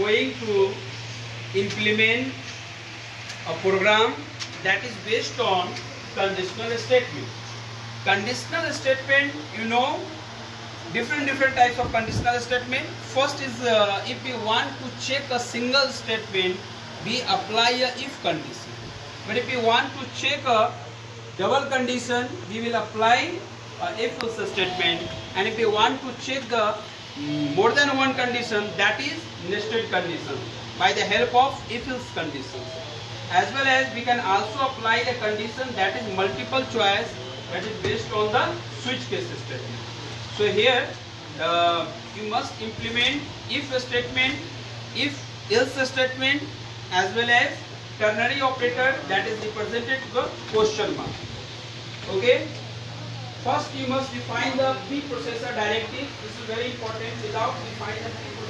going to implement a program that is based on conditional statement. Conditional statement, you know, different different types of conditional statement. First is uh, if we want to check a single statement, we apply a if condition. But if we want to check a double condition, we will apply a if statement. And if we want to check the more than one condition, that is nested condition by the help of if else conditions. As well as we can also apply a condition that is multiple choice that is based on the switch case statement. So here uh, you must implement if statement, if else statement as well as ternary operator that is represented the question mark. Okay. First you must define the preprocessor directive. This is very important. Without defining the preprocessor